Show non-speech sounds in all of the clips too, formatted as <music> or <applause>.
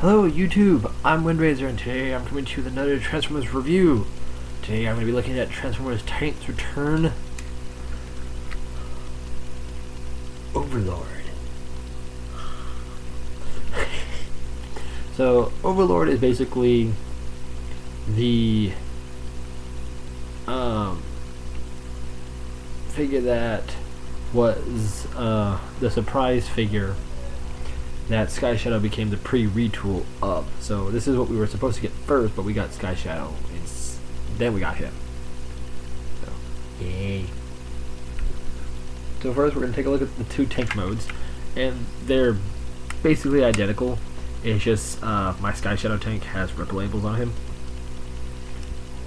Hello YouTube, I'm Windrazor and today I'm coming to you with another Transformers review. Today I'm going to be looking at Transformers Titans Return Overlord. <laughs> so Overlord is basically the um, figure that was uh, the surprise figure that Sky Shadow became the pre-retool of. So this is what we were supposed to get first, but we got Sky Shadow. It's, then we got him. So, yay. So first we're going to take a look at the two tank modes, and they're basically identical. It's just uh, my Sky Shadow tank has Repro Labels on him.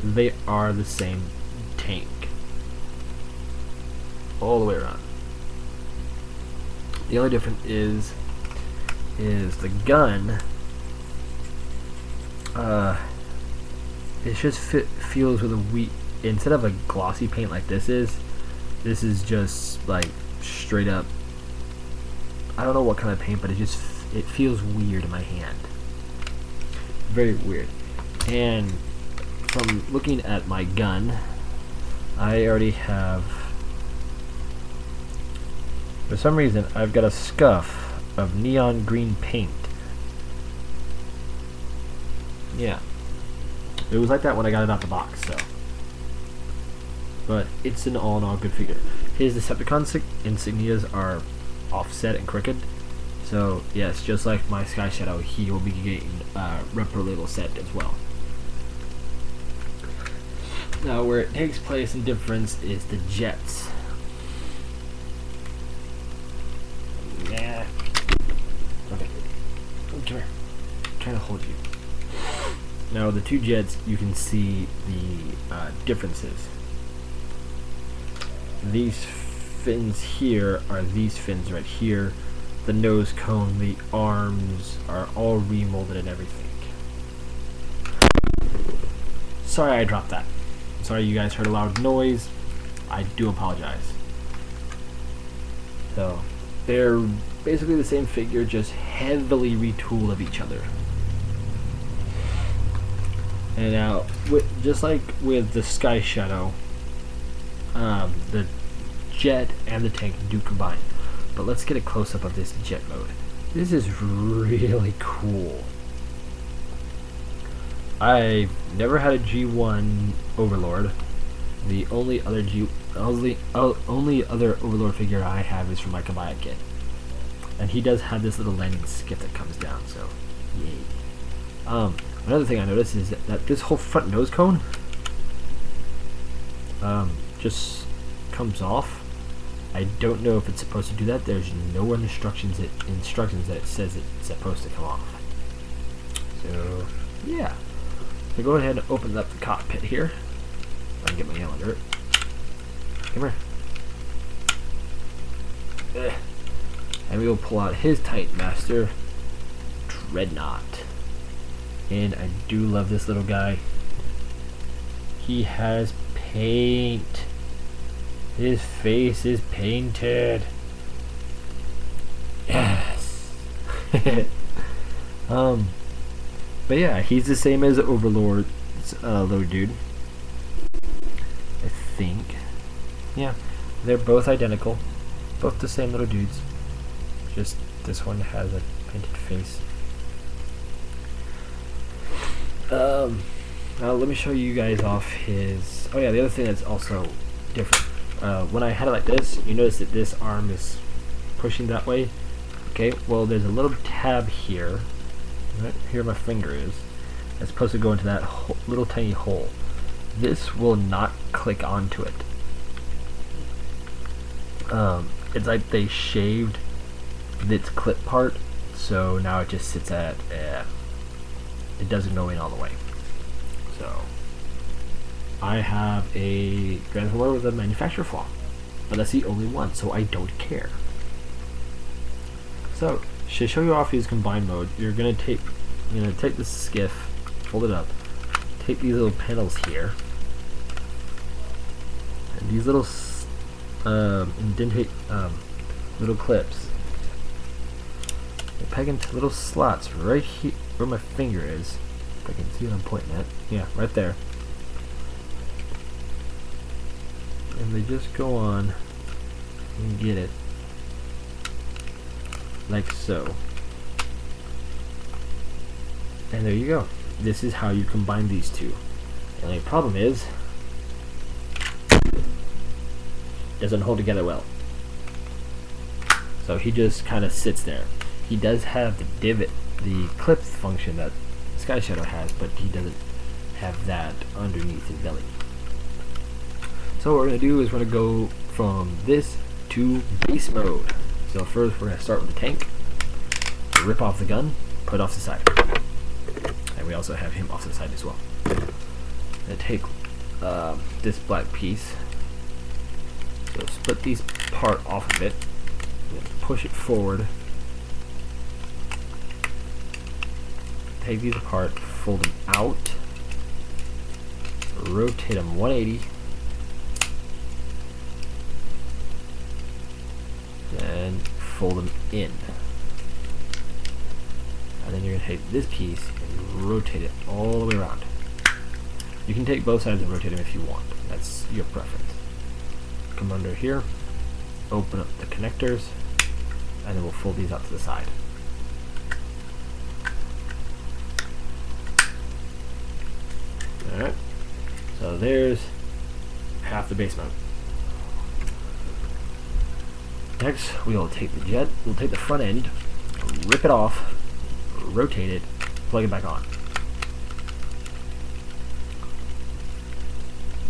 They are the same tank. All the way around. The only difference is is the gun. Uh, it just fit, feels with a wheat instead of a glossy paint like this is. This is just like straight up. I don't know what kind of paint, but it just it feels weird in my hand. Very weird. And from looking at my gun, I already have. For some reason, I've got a scuff of neon green paint. Yeah. It was like that when I got it out the box, so. But it's an all in all good figure. His Decepticon insignias are offset and crooked. So, yes, just like my Sky Shadow, he will be getting uh, Repro Label set as well. Now, where it takes place in difference is the jets. come here. I'm trying to hold you. Now the two jets, you can see the uh, differences. These fins here are these fins right here. The nose cone, the arms are all remolded and everything. Sorry I dropped that. Sorry you guys heard a loud noise. I do apologize. So, they're basically the same figure, just heavily retool of each other. And now, with, just like with the Sky Shadow, um, the jet and the tank do combine. But let's get a close up of this jet mode. This is really cool. I've never had a G1 Overlord. The only other G only only other Overlord figure I have is from my Kabaya kit. And he does have this little landing skip that comes down, so yay. Um, another thing I noticed is that, that this whole front nose cone um, just comes off. I don't know if it's supposed to do that. There's no instructions that instructions that it says it's supposed to come off. So yeah. So go ahead and open up the cockpit here. I can get my hand under it. Come here. And we will pull out his Titan Master, Dreadnought. And I do love this little guy. He has paint. His face is painted. Yes. <laughs> um, but yeah, he's the same as Overlord's uh, little dude. I think. Yeah, they're both identical. Both the same little dudes. Just this one has a painted face. Um, now let me show you guys off his. Oh yeah, the other thing that's also different. Uh, when I had it like this, you notice that this arm is pushing that way. Okay, well there's a little tab here. Right here, my finger is. It's supposed to go into that little tiny hole. This will not click onto it. Um, it's like they shaved its clip part, so now it just sits at, uh, it doesn't go in all the way. So, I have a Transformer with a manufacturer flaw, but that's the only one, so I don't care. So, to show you off his combined mode, you're gonna take, you're gonna take this skiff, fold it up, take these little panels here, and these little um, indentate um, little clips We'll peg into little slots right here where my finger is. If I can see what I'm pointing at. Yeah, right there. And they just go on and get it like so. And there you go. This is how you combine these two. The only problem is doesn't hold together well. So he just kind of sits there. He does have the divot, the clip function that Sky Shadow has, but he doesn't have that underneath his belly. So what we're going to do is we're going to go from this to base mode. So first we're going to start with the tank, rip off the gun, put off the side. And we also have him off the side as well. And take uh, this black piece, so split these part off of it, push it forward, take these apart, fold them out, rotate them 180, and fold them in. And then you're going to take this piece and rotate it all the way around. You can take both sides and rotate them if you want. That's your preference come under here, open up the connectors, and then we'll fold these out to the side. There's half the base mount. Next, we'll take the jet, we'll take the front end, rip it off, rotate it, plug it back on.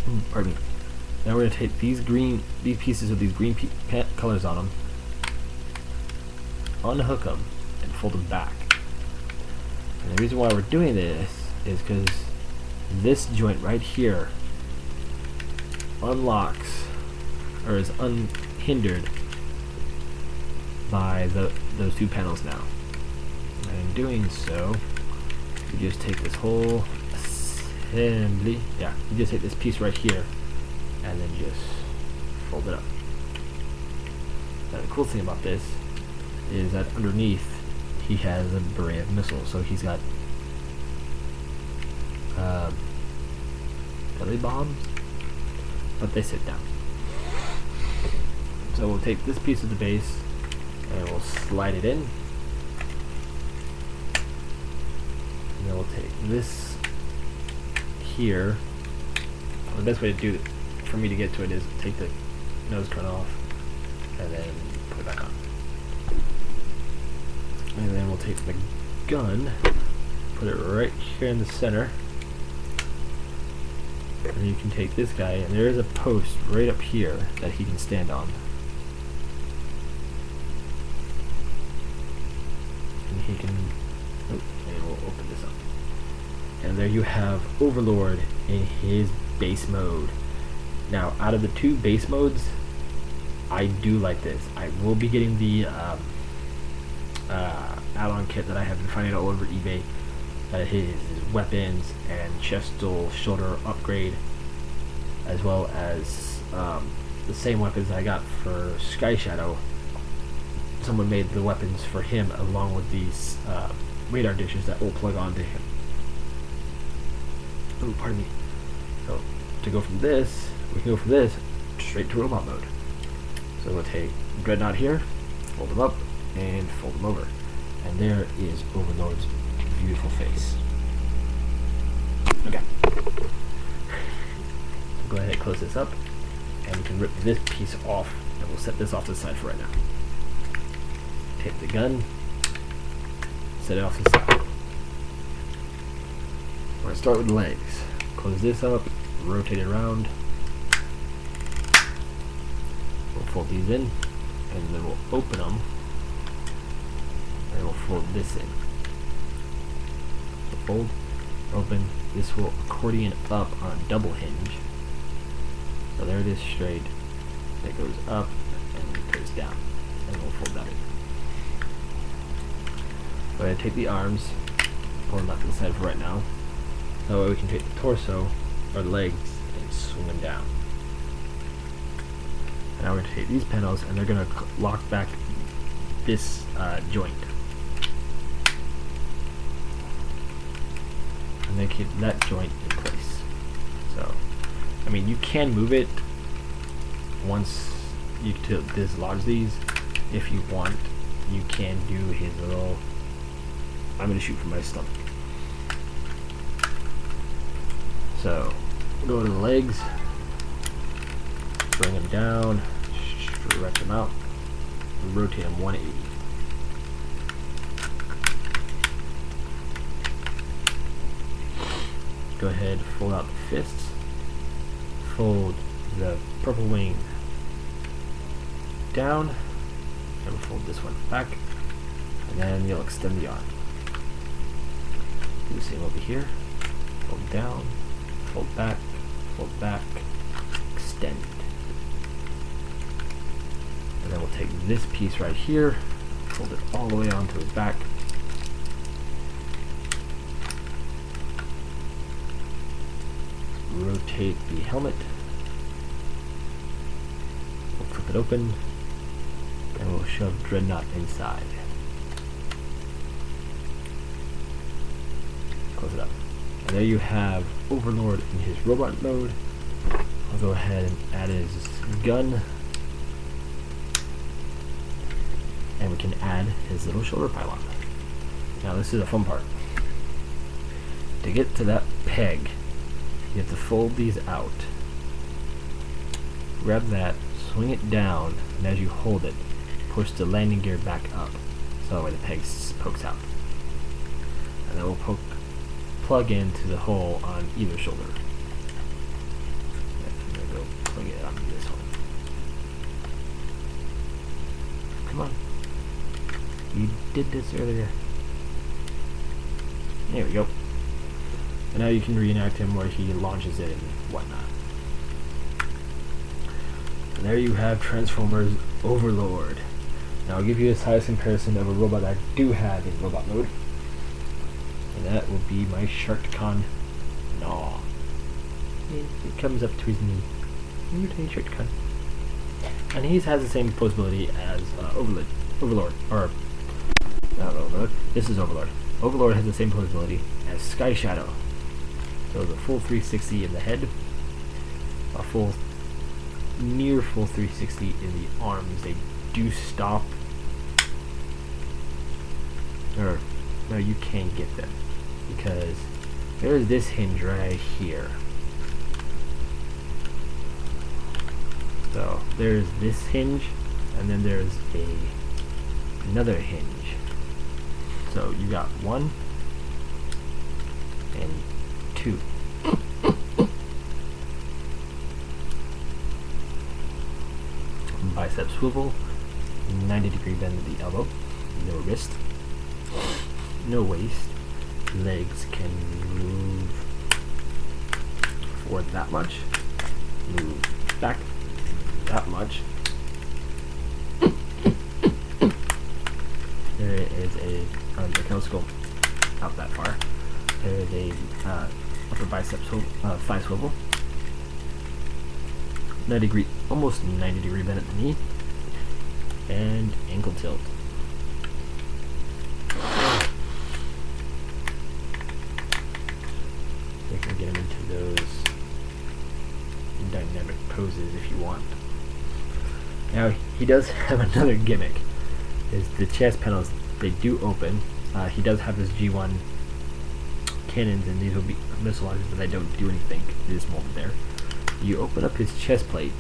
Mm, pardon me. Now we're going to take these green, these pieces with these green colors on them, unhook them, and fold them back. And the reason why we're doing this is because this joint right here unlocks, or is unhindered by the, those two panels now. And in doing so, you just take this whole assembly, yeah, you just take this piece right here, and then just fold it up. Now the cool thing about this is that underneath he has a array of missiles, so he's got uh, belly bombs, but they sit down. So we'll take this piece of the base and we'll slide it in. And then we'll take this here. Well, the best way to do it for me to get to it is take the nose cone off and then put it back on. And then we'll take the gun, put it right here in the center. And you can take this guy, and there is a post right up here that he can stand on. And he can, oh, and we'll open this up. And there you have Overlord in his base mode. Now, out of the two base modes, I do like this. I will be getting the um, uh, add-on kit that I have been finding all over eBay. Uh, his, weapons and chest chestal shoulder upgrade, as well as um, the same weapons I got for Sky Shadow. Someone made the weapons for him along with these uh, radar dishes that will plug onto him. Oh, pardon me. So, to go from this we can go from this straight to robot mode. So we'll take Dreadnought here, fold them up, and fold them over. And there is Overlord's beautiful face. Okay. go ahead and close this up, and we can rip this piece off, and we'll set this off to the side for right now. Take the gun, set it off to the side. We're going to start with the legs. Close this up, rotate it around, We'll fold these in, and then we'll open them, and we'll fold this in. So fold, open, this will accordion up on a double hinge. So there it is straight, it goes up, and it goes down, and we'll fold that in. Ahead and take the arms, pull them to the side for right now. That way we can take the torso, or the legs, and swing them down. Now we're going to take these panels and they're going to lock back this uh, joint. Keep that joint in place. So, I mean, you can move it once you dislodge these if you want. You can do his little. I'm gonna shoot from my stomach. So, go to the legs, bring them down, stretch them out, rotate them 180. Go ahead, fold out the fists, fold the purple wing down, and fold this one back, and then you'll extend the arm. Do the same over here, fold down, fold back, fold back, extend. And then we'll take this piece right here, fold it all the way onto his back. Rotate the helmet. We'll flip it open, and we'll shove Dreadnought inside. Close it up. And there you have Overlord in his robot mode. I'll go ahead and add his gun. And we can add his little shoulder pylon. Now this is a fun part. To get to that peg, you have to fold these out. Grab that, swing it down, and as you hold it, push the landing gear back up. So that way the peg pokes out. And then we'll poke plug into the hole on either shoulder. I'm gonna go plug it on this hole. Come on. You did this earlier. There we go. And now you can reenact him where he launches it and whatnot. And there you have Transformers Overlord. Now I'll give you a size comparison of a robot I do have in robot mode and that will be my Sharkticon Gnaw. It comes up to his knee. New tiny Sharkticon. And he has the same possibility as uh, Overlord. Overlord. Or, not Overlord. This is Overlord. Overlord has the same possibility as Sky Shadow. So the full 360 in the head, a full, near full 360 in the arms. They do stop, or no, you can't get them because there's this hinge right here. So there's this hinge, and then there's a another hinge. So you got one and two. Bicep swivel, 90 degree bend at the elbow, no wrist, no waist, legs can move forward that much, move back that much. There is a, um, it can out that far. There is a uh, upper bicep swivel, uh, thigh swivel. 90 degree, almost 90 degree bend at the knee. And ankle tilt. We can get him into those dynamic poses if you want. Now he does <laughs> have another gimmick. Is the chest panels they do open. Uh, he does have his G1 cannons, and these will be missile launchers, but they don't do anything. They just there. You open up his chest plate,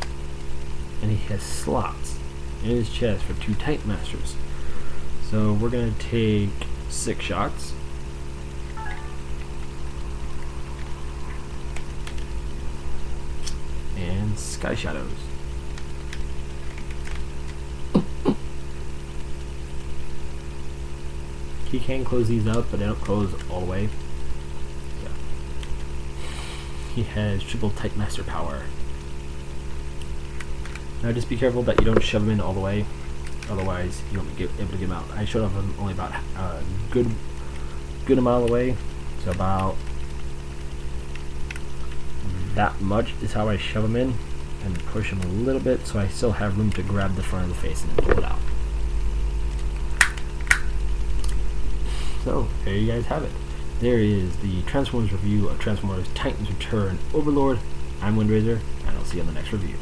and he has slots in his chest for two Titan Masters. So we're gonna take Sixshot's. And Sky Shadows. He can close these up, but they don't close all the way. He has triple Titan Master power. Now just be careful that you don't shove him in all the way, otherwise you won't be able to get him out. I showed him only about a good, good amount of the way, so about that much is how I shove him in and push him a little bit so I still have room to grab the front of the face and pull it out. So, there you guys have it. There is the Transformers review of Transformers Titans Return Overlord. I'm Windrazor, and I'll see you on the next review.